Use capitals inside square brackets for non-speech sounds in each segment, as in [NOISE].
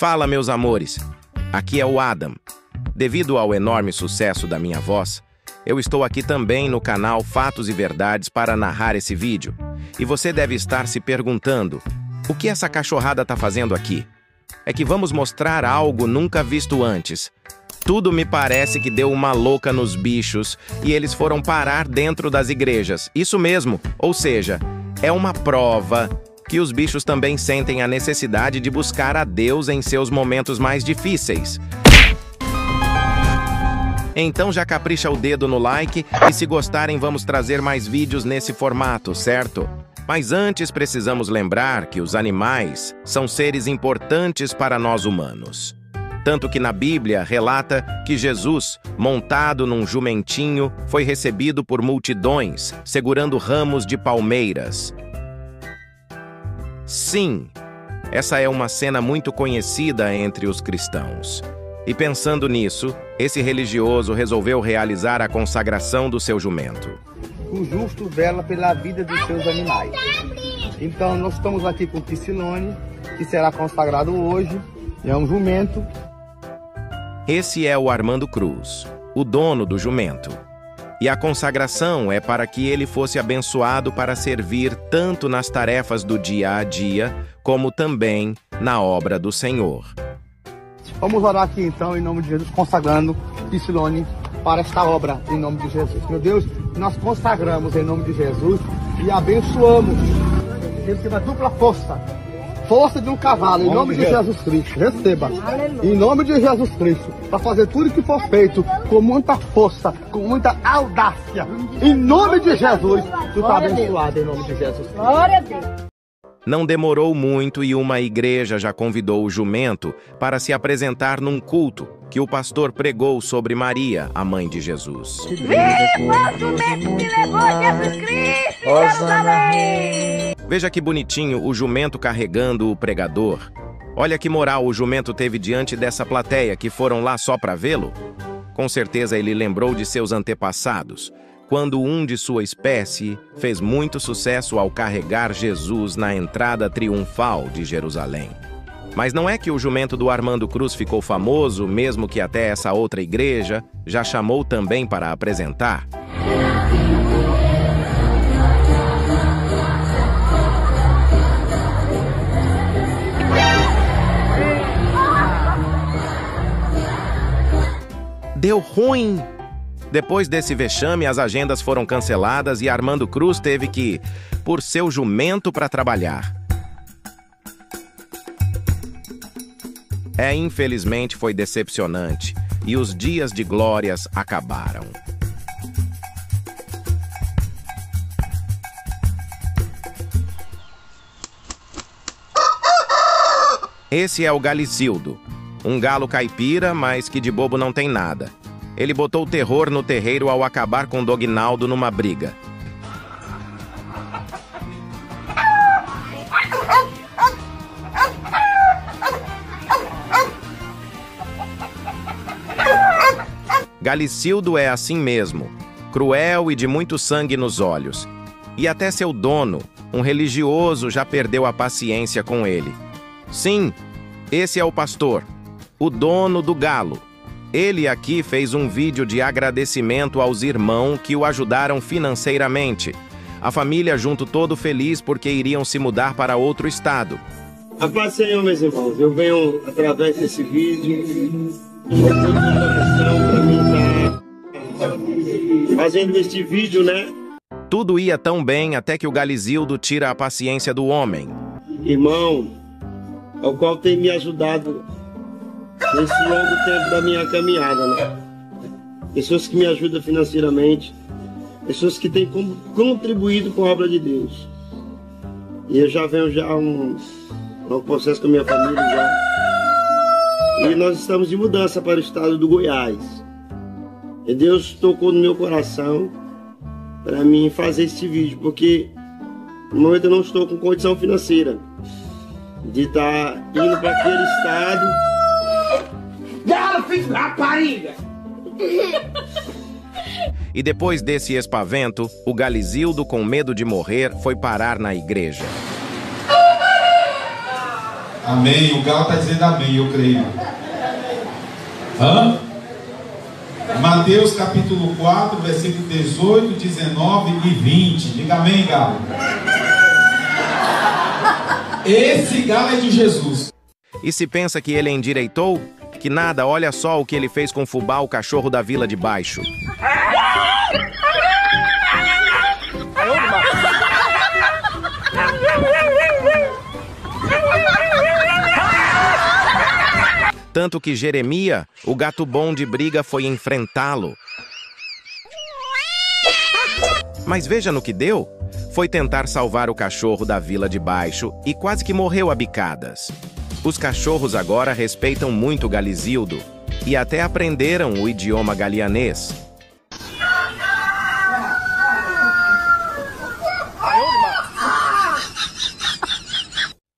Fala, meus amores. Aqui é o Adam. Devido ao enorme sucesso da minha voz, eu estou aqui também no canal Fatos e Verdades para narrar esse vídeo. E você deve estar se perguntando: o que essa cachorrada tá fazendo aqui? É que vamos mostrar algo nunca visto antes. Tudo me parece que deu uma louca nos bichos e eles foram parar dentro das igrejas. Isso mesmo, ou seja, é uma prova que os bichos também sentem a necessidade de buscar a Deus em seus momentos mais difíceis. Então já capricha o dedo no like e se gostarem vamos trazer mais vídeos nesse formato, certo? Mas antes precisamos lembrar que os animais são seres importantes para nós humanos. Tanto que na Bíblia relata que Jesus, montado num jumentinho, foi recebido por multidões, segurando ramos de palmeiras. Sim, essa é uma cena muito conhecida entre os cristãos. E pensando nisso, esse religioso resolveu realizar a consagração do seu jumento. O justo vela pela vida dos seus animais. Então, nós estamos aqui com o Piscilone, que será consagrado hoje. É um jumento esse é o Armando Cruz, o dono do jumento. E a consagração é para que ele fosse abençoado para servir tanto nas tarefas do dia a dia, como também na obra do Senhor. Vamos orar aqui então, em nome de Jesus, consagrando Piscilone para esta obra, em nome de Jesus. Meu Deus, nós consagramos em nome de Jesus e abençoamos. Ele tem uma dupla força força de um cavalo, em nome de Jesus Cristo. Receba. Em nome de Jesus Cristo. Para fazer tudo que for feito com muita força, com muita audácia. Em nome de Jesus. Tu está abençoado em nome de Jesus. Glória a Deus. Não demorou muito e uma igreja já convidou o jumento para se apresentar num culto que o pastor pregou sobre Maria, a mãe de Jesus. Viva o jumento que levou Jesus Cristo! Jerusalém! Veja que bonitinho o jumento carregando o pregador. Olha que moral o jumento teve diante dessa plateia que foram lá só para vê-lo. Com certeza ele lembrou de seus antepassados, quando um de sua espécie fez muito sucesso ao carregar Jesus na entrada triunfal de Jerusalém. Mas não é que o jumento do Armando Cruz ficou famoso, mesmo que até essa outra igreja já chamou também para apresentar. Deu ruim. Depois desse vexame, as agendas foram canceladas e Armando Cruz teve que ir por seu jumento para trabalhar. É, infelizmente, foi decepcionante e os dias de glórias acabaram. Esse é o Galicildo, um galo caipira, mas que de bobo não tem nada. Ele botou terror no terreiro ao acabar com Dognaldo numa briga. Galicildo é assim mesmo, cruel e de muito sangue nos olhos. E até seu dono, um religioso, já perdeu a paciência com ele. Sim, esse é o pastor, o dono do galo. Ele aqui fez um vídeo de agradecimento aos irmãos que o ajudaram financeiramente. A família junto todo feliz porque iriam se mudar para outro estado. A paz Senhor, meus irmãos. Eu venho através desse vídeo fazendo este vídeo, né? Tudo ia tão bem até que o Galizildo tira a paciência do homem. Irmão, ao qual tem me ajudado nesse longo tempo da minha caminhada, né? Pessoas que me ajudam financeiramente, pessoas que têm contribuído com a obra de Deus. E eu já venho já um, um processo com a minha família já. E nós estamos de mudança para o estado do Goiás. E Deus tocou no meu coração para mim fazer esse vídeo, porque no momento eu não estou com condição financeira de estar tá indo para aquele estado Galo, filho de rapariga! [LAUGHS] E depois desse espavento, o Galizildo, com medo de morrer, foi parar na igreja. Amém. O Galo está dizendo amém, eu creio. Hã? Mateus capítulo 4, versículo 18, 19 e 20. Diga amém, Galo. Esse Galo é de Jesus. E se pensa que ele endireitou? Que nada, olha só o que ele fez com Fubá, o cachorro da vila de baixo. Tanto que Jeremia, o gato bom de briga, foi enfrentá-lo. Mas veja no que deu. Foi tentar salvar o cachorro da vila de baixo e quase que morreu a bicadas. Os cachorros agora respeitam muito Galizildo e até aprenderam o idioma galianês.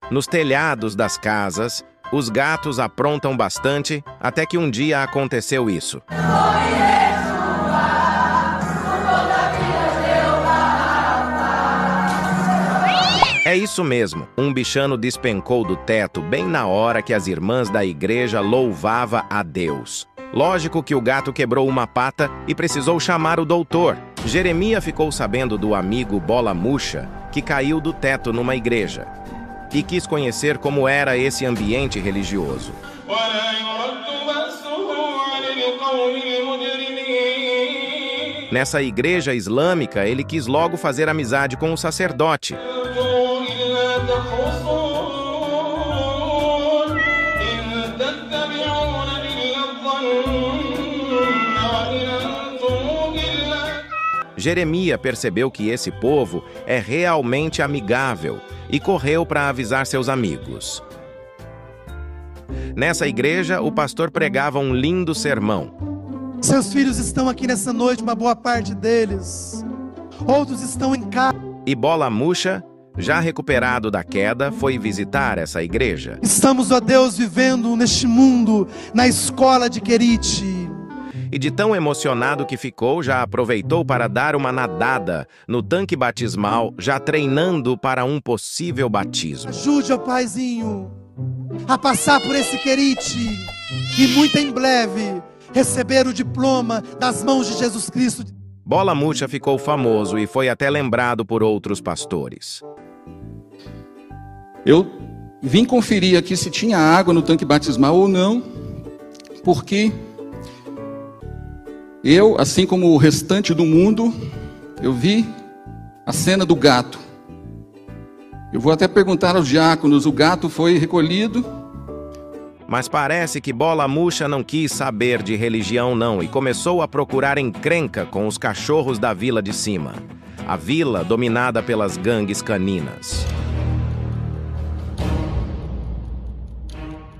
Nos telhados das casas, os gatos aprontam bastante até que um dia aconteceu isso. É isso mesmo, um bichano despencou do teto bem na hora que as irmãs da igreja louvava a Deus. Lógico que o gato quebrou uma pata e precisou chamar o doutor. Jeremia ficou sabendo do amigo Bola Murcha, que caiu do teto numa igreja e quis conhecer como era esse ambiente religioso. Nessa igreja islâmica, ele quis logo fazer amizade com o sacerdote. Jeremia percebeu que esse povo é realmente amigável e correu para avisar seus amigos. Nessa igreja, o pastor pregava um lindo sermão. Seus filhos estão aqui nessa noite, uma boa parte deles. Outros estão em casa. E Bola Murcha, já recuperado da queda, foi visitar essa igreja. Estamos, ó Deus, vivendo neste mundo, na escola de Querite e de tão emocionado que ficou, já aproveitou para dar uma nadada no tanque batismal, já treinando para um possível batismo. Ajude, ó Paizinho, a passar por esse querite e muito em breve receber o diploma das mãos de Jesus Cristo. Bola Murcha ficou famoso e foi até lembrado por outros pastores. Eu vim conferir aqui se tinha água no tanque batismal ou não, porque eu, assim como o restante do mundo, eu vi a cena do gato. Eu vou até perguntar aos diáconos: o gato foi recolhido? Mas parece que Bola Murcha não quis saber de religião, não, e começou a procurar encrenca com os cachorros da vila de cima. A vila dominada pelas gangues caninas.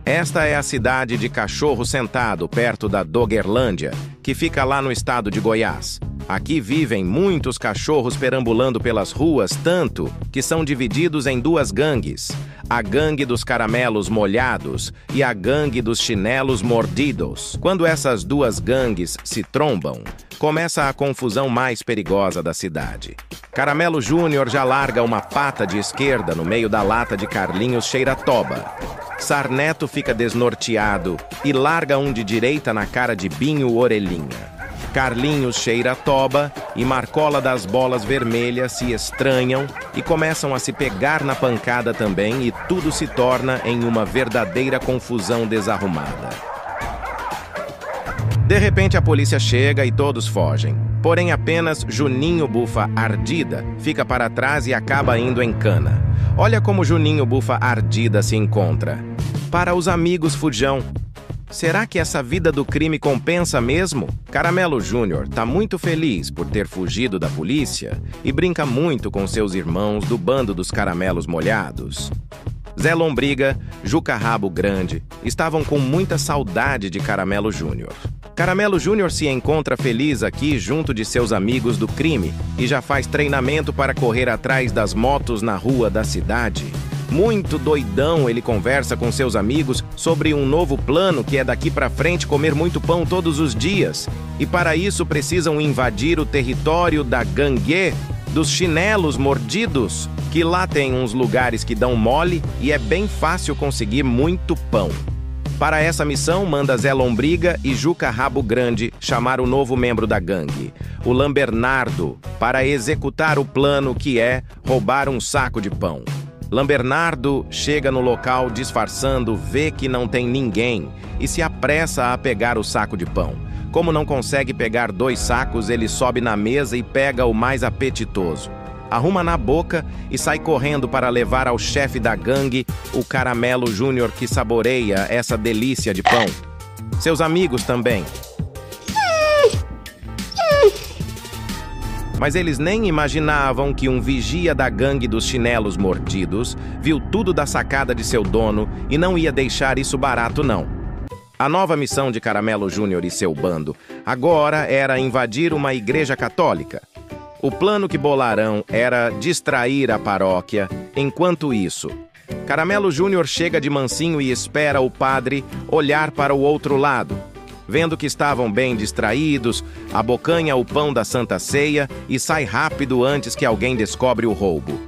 Esta é a cidade de Cachorro Sentado, perto da Doggerlândia, que fica lá no estado de Goiás. Aqui vivem muitos cachorros perambulando pelas ruas, tanto que são divididos em duas gangues: a gangue dos caramelos molhados e a gangue dos chinelos mordidos. Quando essas duas gangues se trombam, começa a confusão mais perigosa da cidade. Caramelo Júnior já larga uma pata de esquerda no meio da lata de Carlinhos Cheiratoba. Sarneto fica desnorteado e larga um de direita na cara de Binho Orelhinha. Carlinhos cheira toba e Marcola das bolas vermelhas se estranham e começam a se pegar na pancada também e tudo se torna em uma verdadeira confusão desarrumada. De repente a polícia chega e todos fogem. Porém apenas Juninho Bufa Ardida fica para trás e acaba indo em cana. Olha como Juninho Bufa Ardida se encontra. Para os amigos Fujão, Será que essa vida do crime compensa mesmo? Caramelo Júnior tá muito feliz por ter fugido da polícia e brinca muito com seus irmãos do bando dos caramelos molhados. Zé Lombriga, Juca Rabo Grande estavam com muita saudade de Caramelo Júnior. Caramelo Júnior se encontra feliz aqui junto de seus amigos do crime e já faz treinamento para correr atrás das motos na rua da cidade. Muito doidão, ele conversa com seus amigos sobre um novo plano que é daqui para frente comer muito pão todos os dias. E para isso precisam invadir o território da Gangue dos chinelos mordidos, que lá tem uns lugares que dão mole e é bem fácil conseguir muito pão. Para essa missão, manda Zé Lombriga e Juca Rabo Grande chamar o novo membro da gangue, o Lambernardo, para executar o plano que é roubar um saco de pão. Lambernardo chega no local disfarçando, vê que não tem ninguém e se apressa a pegar o saco de pão. Como não consegue pegar dois sacos, ele sobe na mesa e pega o mais apetitoso arruma na boca e sai correndo para levar ao chefe da gangue, o Caramelo Júnior, que saboreia essa delícia de pão. Seus amigos também. Mas eles nem imaginavam que um vigia da gangue dos chinelos mordidos viu tudo da sacada de seu dono e não ia deixar isso barato, não. A nova missão de Caramelo Júnior e seu bando agora era invadir uma igreja católica. O plano que bolarão era distrair a paróquia. Enquanto isso, Caramelo Júnior chega de mansinho e espera o padre olhar para o outro lado. Vendo que estavam bem distraídos, abocanha o pão da Santa Ceia e sai rápido antes que alguém descobre o roubo.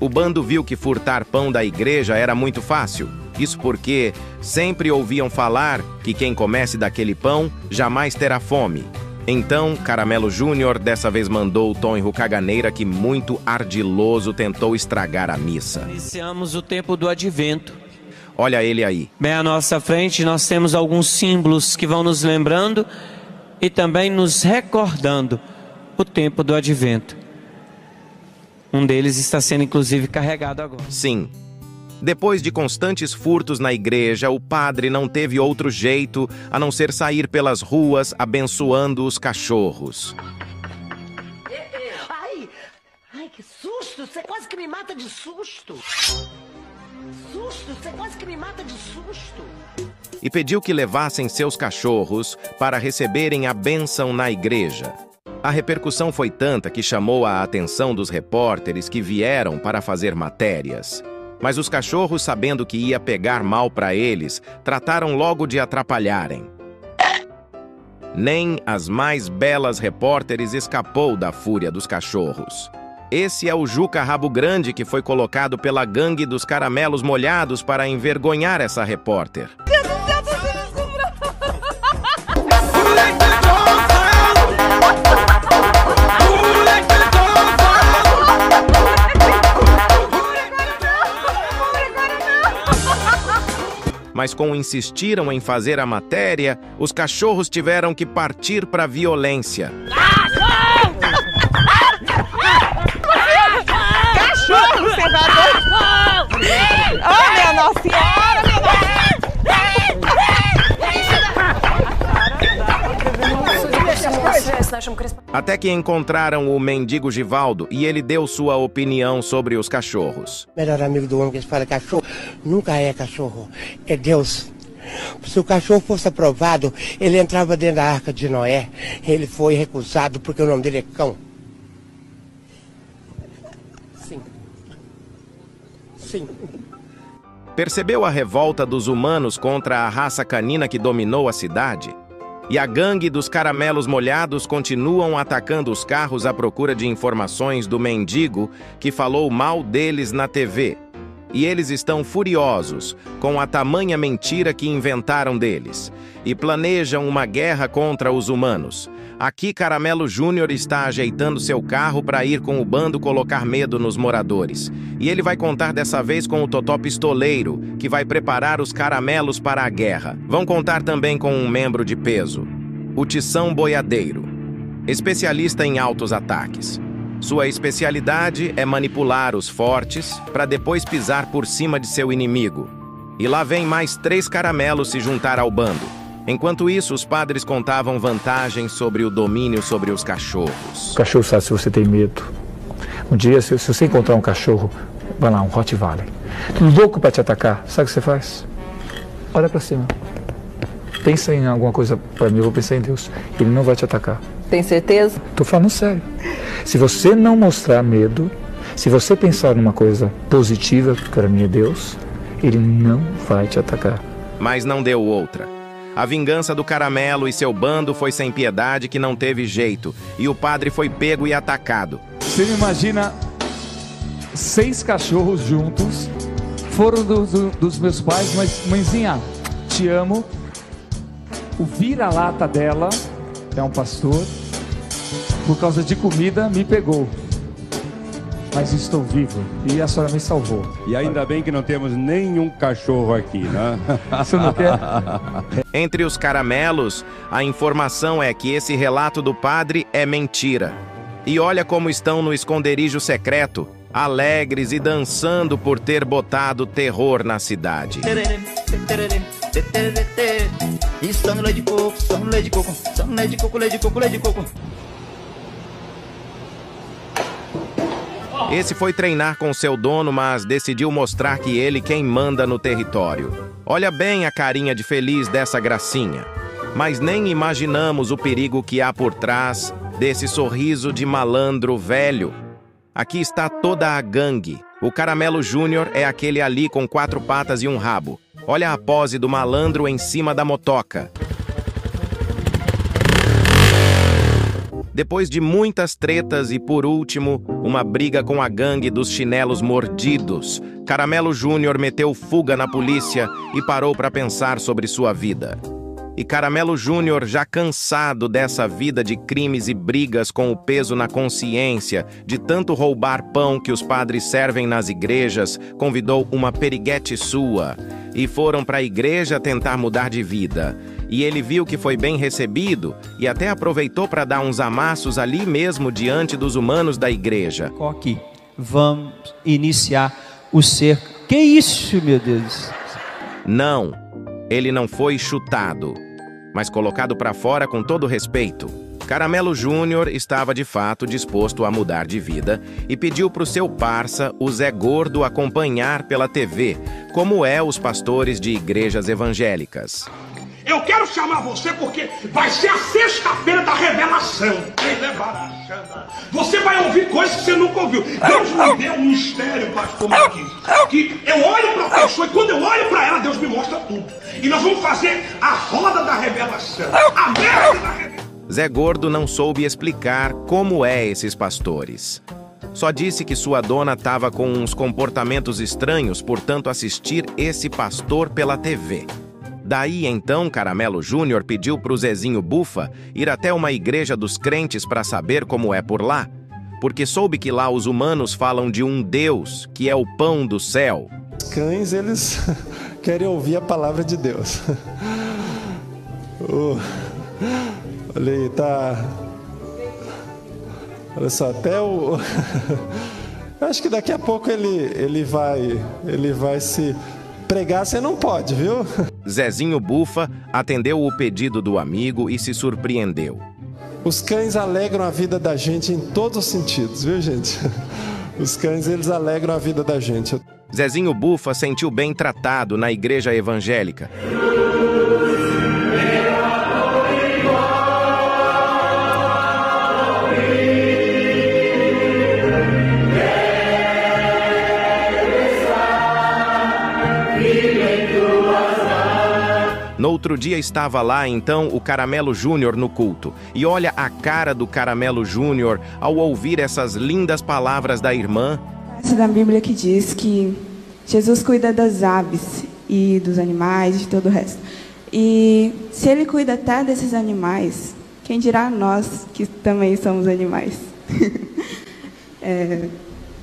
O bando viu que furtar pão da igreja era muito fácil. Isso porque sempre ouviam falar que quem comece daquele pão jamais terá fome. Então, Caramelo Júnior dessa vez mandou o Tonho Caganeira que muito ardiloso tentou estragar a missa. Iniciamos o tempo do advento. Olha ele aí. Bem à nossa frente nós temos alguns símbolos que vão nos lembrando e também nos recordando o tempo do advento. Um deles está sendo inclusive carregado agora. Sim, depois de constantes furtos na igreja, o padre não teve outro jeito a não ser sair pelas ruas abençoando os cachorros. Ai, ai, que susto! Você quase que me mata de susto! Susto! Você quase que me mata de susto! E pediu que levassem seus cachorros para receberem a bênção na igreja. A repercussão foi tanta que chamou a atenção dos repórteres que vieram para fazer matérias. Mas os cachorros, sabendo que ia pegar mal para eles, trataram logo de atrapalharem. Nem as mais belas repórteres escapou da fúria dos cachorros. Esse é o Juca Rabo Grande que foi colocado pela gangue dos caramelos molhados para envergonhar essa repórter. mas como insistiram em fazer a matéria, os cachorros tiveram que partir para a violência. Cachorro! Nossa Senhora, minha Até que encontraram o mendigo Givaldo e ele deu sua opinião sobre os cachorros. Melhor amigo do homem que fala cachorro nunca é cachorro, é Deus. Se o cachorro fosse aprovado, ele entrava dentro da arca de Noé. Ele foi recusado porque o nome dele é cão. Sim. Sim. Percebeu a revolta dos humanos contra a raça canina que dominou a cidade? E a gangue dos caramelos molhados continuam atacando os carros à procura de informações do mendigo que falou mal deles na TV. E eles estão furiosos com a tamanha mentira que inventaram deles e planejam uma guerra contra os humanos. Aqui Caramelo Júnior está ajeitando seu carro para ir com o bando colocar medo nos moradores. E ele vai contar dessa vez com o Totó Pistoleiro, que vai preparar os caramelos para a guerra. Vão contar também com um membro de peso, o Tição Boiadeiro, especialista em altos ataques. Sua especialidade é manipular os fortes para depois pisar por cima de seu inimigo. E lá vem mais três caramelos se juntar ao bando. Enquanto isso, os padres contavam vantagens sobre o domínio sobre os cachorros. O cachorro sabe se você tem medo. Um dia, se, você encontrar um cachorro, vai lá, um Rottweiler, louco para te atacar, sabe o que você faz? Olha para cima. Pensa em alguma coisa para mim, eu vou pensar em Deus. Ele não vai te atacar. Tem certeza? Tô falando sério. Se você não mostrar medo, se você pensar numa coisa positiva, para mim é Deus, ele não vai te atacar. Mas não deu outra. A vingança do caramelo e seu bando foi sem piedade que não teve jeito, e o padre foi pego e atacado. Você me imagina seis cachorros juntos, foram do, do, dos meus pais, mas mãezinha, te amo. O vira-lata dela é um pastor, por causa de comida me pegou. Mas estou vivo e a senhora me salvou. E ainda bem que não temos nenhum cachorro aqui, né? [LAUGHS] Você não quer? Entre os caramelos, a informação é que esse relato do padre é mentira. E olha como estão no esconderijo secreto, alegres e dançando por ter botado terror na cidade. Isso no leite de coco, no leite de coco, no leite de coco, leite de coco, leite de coco. Esse foi treinar com seu dono, mas decidiu mostrar que ele quem manda no território. Olha bem a carinha de feliz dessa gracinha. Mas nem imaginamos o perigo que há por trás desse sorriso de malandro velho. Aqui está toda a gangue. O Caramelo Júnior é aquele ali com quatro patas e um rabo. Olha a pose do malandro em cima da motoca. Depois de muitas tretas e, por último, uma briga com a gangue dos chinelos mordidos, Caramelo Júnior meteu fuga na polícia e parou para pensar sobre sua vida. E Caramelo Júnior, já cansado dessa vida de crimes e brigas com o peso na consciência, de tanto roubar pão que os padres servem nas igrejas, convidou uma periguete sua e foram para a igreja tentar mudar de vida. E ele viu que foi bem recebido e até aproveitou para dar uns amassos ali mesmo diante dos humanos da igreja. Coque, vamos iniciar o cerco. Que isso, meu Deus? Não, ele não foi chutado, mas colocado para fora com todo respeito. Caramelo Júnior estava de fato disposto a mudar de vida e pediu para o seu parça, o Zé Gordo, acompanhar pela TV, como é os pastores de igrejas evangélicas. Eu quero chamar você porque vai ser a sexta-feira da revelação. Você vai ouvir coisas que você nunca ouviu. Deus me deu um mistério, pastor Marquinhos, que eu olho para a pessoa e quando eu olho para ela, Deus me mostra tudo. E nós vamos fazer a roda da revelação. A merda da revelação. Zé Gordo não soube explicar como é esses pastores. Só disse que sua dona estava com uns comportamentos estranhos, portanto assistir esse pastor pela TV. Daí então Caramelo Júnior pediu para o Zezinho Bufa ir até uma igreja dos crentes para saber como é por lá, porque soube que lá os humanos falam de um Deus que é o pão do céu. Os cães, eles [LAUGHS] querem ouvir a palavra de Deus. [LAUGHS] Oh, olha aí, tá. Olha só, até o. [LAUGHS] Acho que daqui a pouco ele, ele vai ele vai se pregar, você não pode, viu? Zezinho Bufa atendeu o pedido do amigo e se surpreendeu. Os cães alegram a vida da gente em todos os sentidos, viu, gente? [LAUGHS] Os cães, eles alegram a vida da gente. Zezinho Bufa sentiu bem tratado na igreja evangélica. Outro dia estava lá então o Caramelo Júnior no culto. E olha a cara do Caramelo Júnior ao ouvir essas lindas palavras da irmã. Essa da Bíblia que diz que Jesus cuida das aves e dos animais e de todo o resto. E se ele cuida até desses animais, quem dirá nós que também somos animais? [LAUGHS] é,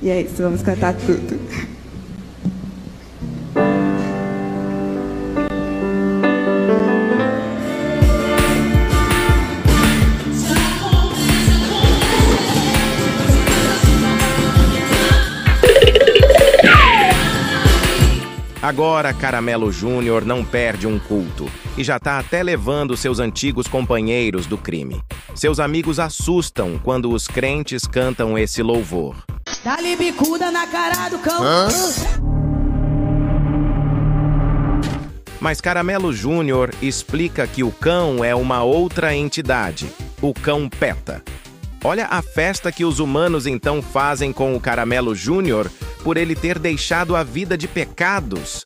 e é isso, vamos cantar tudo. Agora, Caramelo Júnior não perde um culto e já está até levando seus antigos companheiros do crime. Seus amigos assustam quando os crentes cantam esse louvor. Dá-lhe bicuda na cara do cão. Mas Caramelo Júnior explica que o cão é uma outra entidade, o cão Peta. Olha a festa que os humanos então fazem com o Caramelo Júnior por ele ter deixado a vida de pecados.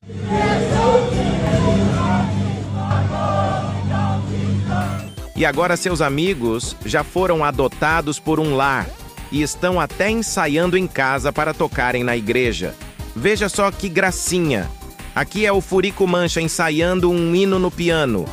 E agora seus amigos já foram adotados por um lar. e estão até ensaiando em casa para tocarem na igreja. Veja só que gracinha! Aqui é o Furico Mancha ensaiando um hino no piano.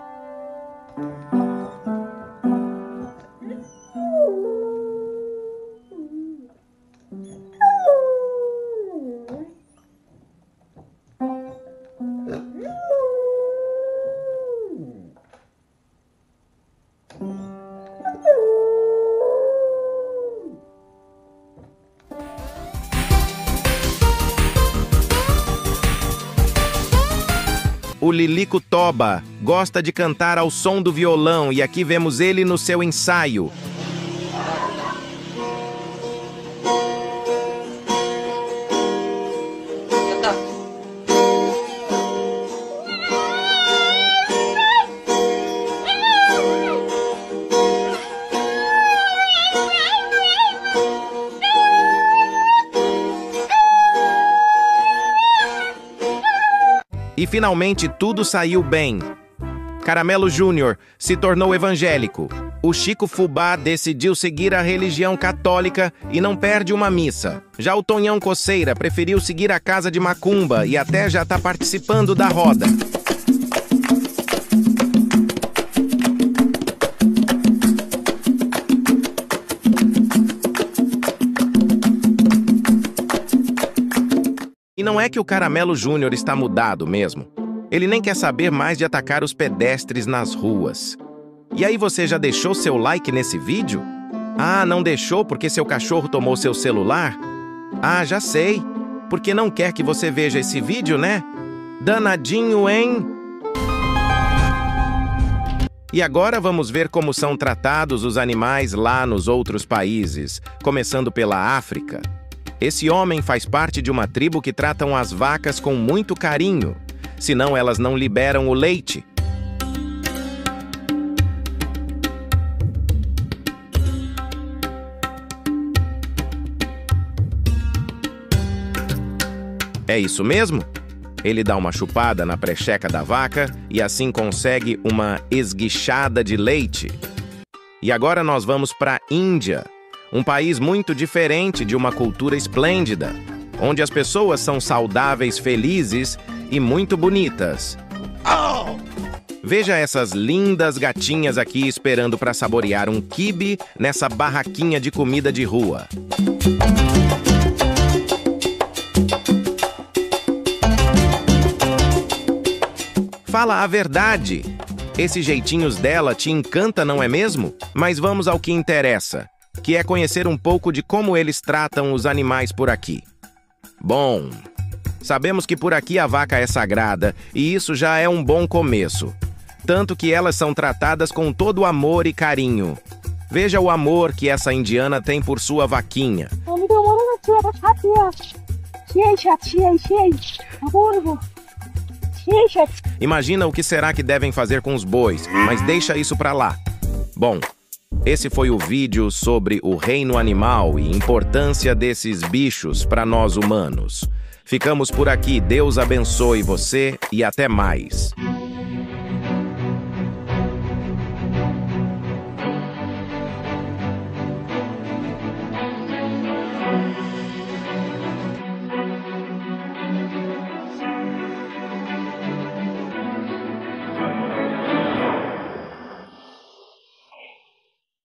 Lilico Toba gosta de cantar ao som do violão e aqui vemos ele no seu ensaio. E finalmente tudo saiu bem. Caramelo Júnior se tornou evangélico. O Chico Fubá decidiu seguir a religião católica e não perde uma missa. Já o Tonhão Coceira preferiu seguir a casa de Macumba e até já está participando da roda. Não é que o Caramelo Júnior está mudado mesmo. Ele nem quer saber mais de atacar os pedestres nas ruas. E aí você já deixou seu like nesse vídeo? Ah, não deixou porque seu cachorro tomou seu celular? Ah, já sei. Porque não quer que você veja esse vídeo, né? Danadinho, hein? E agora vamos ver como são tratados os animais lá nos outros países, começando pela África. Esse homem faz parte de uma tribo que tratam as vacas com muito carinho, senão elas não liberam o leite. É isso mesmo? Ele dá uma chupada na precheca da vaca e assim consegue uma esguichada de leite. E agora nós vamos para a Índia, um país muito diferente de uma cultura esplêndida, onde as pessoas são saudáveis, felizes e muito bonitas. Veja essas lindas gatinhas aqui esperando para saborear um quibe nessa barraquinha de comida de rua. Fala a verdade. Esses jeitinhos dela te encanta, não é mesmo? Mas vamos ao que interessa, que é conhecer um pouco de como eles tratam os animais por aqui. Bom, sabemos que por aqui a vaca é sagrada e isso já é um bom começo. Tanto que elas são tratadas com todo amor e carinho. Veja o amor que essa indiana tem por sua vaquinha. Imagina o que será que devem fazer com os bois, mas deixa isso pra lá. Bom, esse foi o vídeo sobre o reino animal e importância desses bichos para nós humanos. Ficamos por aqui, Deus abençoe você e até mais.